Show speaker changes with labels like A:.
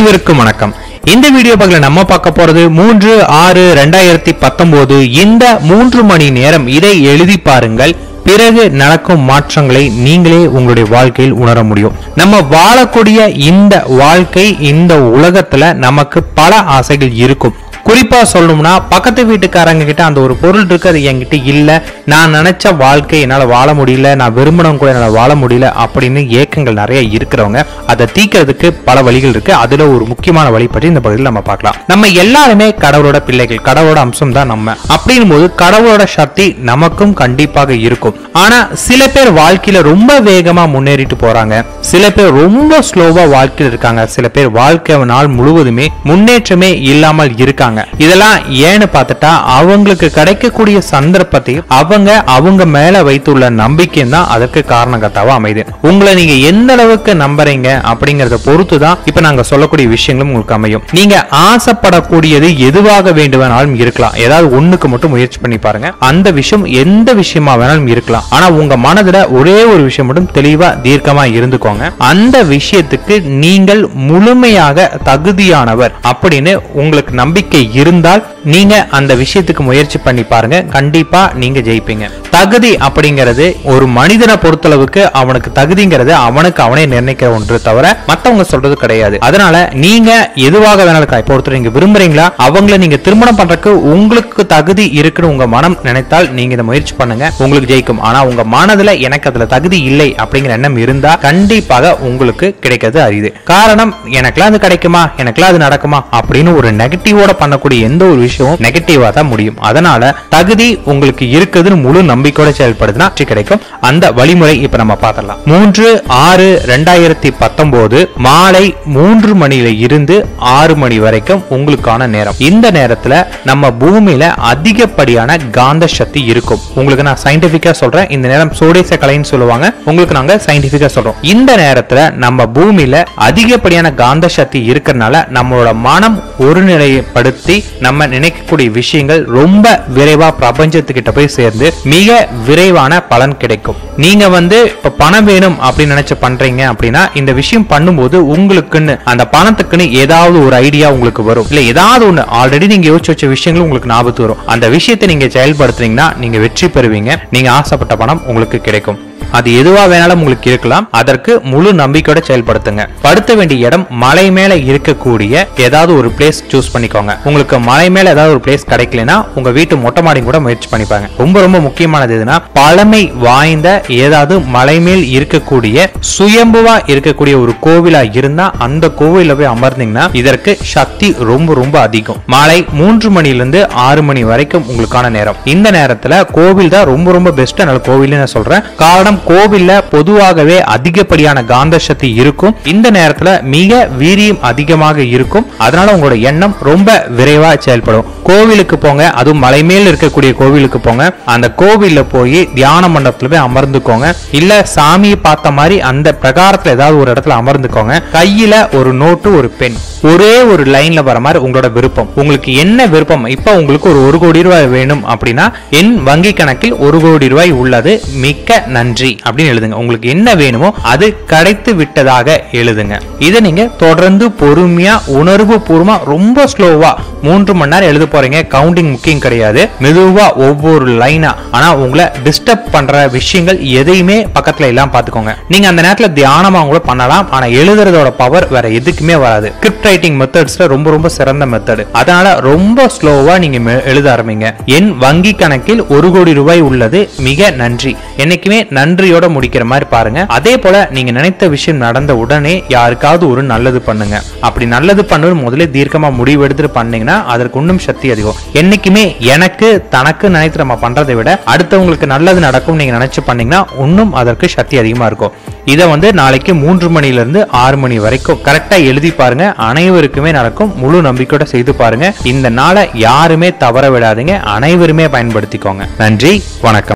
A: அனைவருக்கும் வணக்கம். இந்த வீடியோ பகல நம்ம பார்க்க போறது மூன்று ஆறு ரெண்டாயிரத்தி பத்தொன்பது இந்த மூன்று மணி நேரம் இதை எழுதி பாருங்கள். பிறகு நடக்கும் மாற்றங்களை நீங்களே உங்களுடைய வாழ்க்கையில் உணர முடியும். நம்ம வாழக்கூடிய இந்த வாழ்க்கை இந்த உலகத்துல நமக்கு பல ஆசைகள் இருக்கும். குறிப்பா சொல்லணும்னா பக்கத்து வீட்டுக்காரங்க கிட்ட அந்த ஒரு பொருள் இருக்கு அது என்கிட்ட இல்ல. நான் நினைச்ச வாழ்க்கை என்னால வாழ முடியல நான் விரும்பினவங்க கூட என்னால வாழ முடியல அப்படின்னு ஏக்கங்கள் நிறைய இருக்கிறவங்க அதை தீக்கிறதுக்கு பல வழிகள் இருக்கு. அதுல ஒரு முக்கியமான வழி பற்றி இந்த பகுதியில் நம்ம பார்க்கலாம். நம்ம எல்லாருமே கடவுளோட பிள்ளைகள் கடவுளோட அம்சம் தான் நம்ம. அப்படின் போது கடவுளோட சக்தி நமக்கும் கண்டிப்பாக இருக்கும். ஆனா சில பேர் வாழ்க்கையில ரொம்ப வேகமா முன்னேறிட்டு போறாங்க. சில பேர் ரொம்ப ஸ்லோவா வாழ்க்கையில் இருக்காங்க. சில பேர் வாழ்க்கை நாள் முழுவதுமே முன்னேற்றமே இல்லாமல் இருக்காங்க. இதெல்லாம் ஏன்னு பார்த்துட்டா அவங்களுக்கு கிடைக்கக்கூடிய சந்தர்ப்பத்தை அவங்க அவங்க மேல வைத்துள்ள நம்பிக்கை தான் அதற்கு காரணகத்தாவா அமைது உங்களை நீங்க எந்த அளவுக்கு நம்புறீங்க அப்படிங்கறத பொறுத்து தான் இப்ப நாங்க சொல்லக்கூடிய விஷயங்களும் உங்களுக்கு அமையும். நீங்க ஆசைப்படக்கூடியது எதுவாக வேண்டுமானாலும் இருக்கலாம். ஏதாவது ஒண்ணுக்கு மட்டும் முயற்சி பண்ணி பாருங்க. அந்த விஷயம் எந்த விஷயமா வேணாலும் இருக்கலாம். ஆனா உங்க மனதுல ஒரே ஒரு விஷயம் மட்டும் தெளிவா தீர்க்கமா இருந்துக்கோங்க. அந்த விஷயத்துக்கு நீங்கள் முழுமையாக தகுதியானவர் அப்படின்னு உங்களுக்கு நம்பிக்கை இருந்தால் நீங்க அந்த விஷயத்துக்கு முயற்சி பண்ணி பாருங்க. கண்டிப்பா நீங்க ஜெயிப்பீங்க. தகுதி அப்படிங்கிறது ஒரு மனிதனை பொறுத்தளவுக்கு அவனுக்கு தகுதிங்கிறது அவனுக்கு அவனே நிர்ணயிக்கிற ஒன்று தவிர மத்தவங்க சொல்றது கிடையாது. அதனால நீங்க எதுவாக வேணாலும் இப்போ ஒருத்தர் நீங்க விரும்புறீங்களா? அவங்கள நீங்க திருமணம் பண்றதுக்கு உங்களுக்கு தகுதி இருக்குன்னு உங்க மனம் நினைத்தால் நீங்க இதை முயற்சி பண்ணுங்க. உங்களுக்கு ஜெயிக்கும். ஆனா உங்க மனதுல எனக்கு அதுல தகுதி இல்லை அப்படிங்கிற எண்ணம் இருந்தா கண்டிப்பாக உங்களுக்கு கிடைக்கிறது அரிது. காரணம் எனக்குலாம் அது கிடைக்குமா? எனக்குலாம் அது நடக்குமா? அப்படின்னு ஒரு நெகட்டிவோட பண்ணக்கூடிய எந்த ஒரு விஷயமும் நெகட்டிவா தான் முடியும். அதனால தகுதி உங்களுக்கு இருக்குதுன்னு முழு நம்பிக்கையோட செயல்படுதுன்னா வெற்றி கிடைக்கும். அந்த வழிமுறை இப்ப நம்ம பார்க்கலாம் மூன்று ஆறு ரெண்டாயிரத்தி பத்தொன்பது மாலை மூன்று மணியில இருந்து ஆறு மணி வரைக்கும் உங்களுக்கான நேரம். இந்த நேரத்துல நம்ம பூமியில அதிகப்படியான காந்த சக்தி இருக்கும். உங்களுக்கு நான் சயின்டிபிக்கா சொல்றேன். இந்த நேரம் சோடேச கலைன்னு சொல்லுவாங்க. உங்களுக்கு நாங்க சயின்டிபிக்கா சொல்றோம். இந்த நேரத்துல நம்ம பூமியில அதிகப்படியான காந்த சக்தி இருக்கிறதுனால நம்மளோட மனம் ஒருநிலைப்படுத்தி நம்ம நினைக்கக்கூடிய விஷயங்கள் ரொம்ப விரைவா பிரபஞ்சத்துக்கிட்ட போய் சேர்ந்து மிக விரைவான பலன் கிடைக்கும். நீங்க வந்து இப்ப பணம் வேணும் அப்படின்னு நினைச்சு பண்றீங்க அப்படின்னா இந்த விஷயம் பண்ணும்போது உங்களுக்குன்னு அந்த பணத்துக்குன்னு ஏதாவது ஒரு ஐடியா உங்களுக்கு வரும். இல்ல ஏதாவது ஒண்ணு ஆல்ரெடி நீங்க யோசிச்சு வச்ச விஷயங்களும் உங்களுக்கு ஞாபகத்து வரும். அந்த விஷயத்தை நீங்க செயல்படுத்துறீங்கன்னா நீங்க வெற்றி பெறுவீங்க. நீங்க ஆசைப்பட்ட பணம் உங்களுக்கு கிடைக்கும். அது எதுவா வேணாலும் உங்களுக்கு இருக்கலாம். அதற்கு முழு நம்பிக்கையோட செயல்படுத்துங்க. படுத்த வேண்டிய இடம் மலை மேல இருக்கக்கூடிய ஏதாவது ஒரு பிளேஸ் சூஸ் பண்ணிக்கோங்க. உங்களுக்கு மலை மேல ஏதாவது ஒரு பிளேஸ் கிடைக்கலனா உங்க வீட்டு மொட்டை மாடி கூட முயற்சி பண்ணிப்பாங்க. ரொம்ப ரொம்ப முக்கியமானது எதுனா பழமை வாய்ந்த ஏதாவது மலை மேல் இருக்கக்கூடிய சுயம்புவா இருக்கக்கூடிய ஒரு கோவிலா இருந்தா அந்த கோவில போய் அமர்ந்தீங்கன்னா இதற்கு சக்தி ரொம்ப ரொம்ப அதிகம். மாலை மூன்று மணிலிருந்து ஆறு மணி வரைக்கும் உங்களுக்கான நேரம். இந்த நேரத்துல கோவில் தான் ரொம்ப ரொம்ப பெஸ்ட் நல்ல கோவில் நான் சொல்றேன். காரணம் கோவில்ல பொதுவாகவே அதிகப்படியான காந்த சக்தி இருக்கும். இந்த நேரத்துல மிக வீரியம் அதிகமாக இருக்கும். அதனால உங்களோட எண்ணம் ரொம்ப விரைவா செயல்படும். கோவிலுக்கு போங்க. அதுவும் மலை மேல் இருக்கக்கூடிய கோவிலுக்கு போங்க. அந்த கோவிலில் போய் தியான மண்டபத்தில் போய் அமர்ந்துக்கோங்க. இல்ல சாமியை பார்த்த மாதிரி அந்த பிரகாரத்தில் ஏதாவது ஒரு இடத்துல அமர்ந்துக்கோங்க. கையில ஒரு நோட்டு ஒரு பெண் ஒரே ஒரு லைன்ல வர மாதிரி உங்களோட விருப்பம். உங்களுக்கு என்ன விருப்பம்? இப்ப உங்களுக்கு ஒரு ஒரு கோடி ரூபாய் வேணும் அப்படின்னா என் வங்கி கணக்கில் ஒரு கோடி ரூபாய் உள்ளது. மிக்க நன்றி அப்படின்னு எழுதுங்க. உங்களுக்கு என்ன வேணுமோ அது கிடைத்து விட்டதாக எழுதுங்க. இதை நீங்க தொடர்ந்து பொறுமையா உணர்வு பூர்வமா ரொம்ப ஸ்லோவா மூன்று மணி நேரம் எழுத போறீங்க கவுண்டிங் முக்கியம் கிடையாது. மெதுவா ஒவ்வொரு லைனா ஆனா உங்களை டிஸ்டர்ப் பண்ற விஷயங்கள் எதையுமே பக்கத்துல எல்லாம் பாத்துக்கோங்க நீங்க அந்த நேரத்துல தியானமா கூட பண்ணலாம் ஆனா எழுதுறதோட பவர் வேற எதுக்குமே வராது. ஸ்கிரிப்ட் ரைட்டிங் மெத்தட்ஸ்ல ரொம்ப ரொம்ப சிறந்த மெத்தட் அதனால ரொம்ப ஸ்லோவா நீங்க எழுத ஆரம்பிங்க. என் வங்கி கணக்கில் ஒரு கோடி ரூபாய் உள்ளது மிக நன்றி. என்னைக்குமே நன்றியோட முடிக்கிற மாதிரி பாருங்க. அதே போல நீங்க நினைத்த விஷயம் நடந்த உடனே யாருக்காவது ஒரு நல்லது பண்ணுங்க. அப்படி நல்லது பண்ணது முதல்ல தீர்க்கமா முடிவு எடுத்துட்டு பண்ணீங்கன்னா அதற்கு இன்னும் சக்தி அதிகம். என்னைக்குமே எனக்கு தனக்கு நினைத்து நம்ம பண்றதை விட அடுத்தவங்களுக்கு நல்லது நடக்கும் நீங்க நினைச்சு பண்ணீங்கன்னா இன்னும் அதற்கு சக்தி அதிகமா இருக்கும். இதை வந்து நாளைக்கு மூன்று மணிலிருந்து ஆறு மணி வரைக்கும் கரெக்டா எழுதி பாருங்க. அனைவருக்குமே நடக்கும். முழு நம்பிக்கையோட செய்து பாருங்க. இந்த நாளை யாருமே தவற விடாதீங்க. அனைவருமே பயன்படுத்திக்கோங்க. நன்றி. வணக்கம்.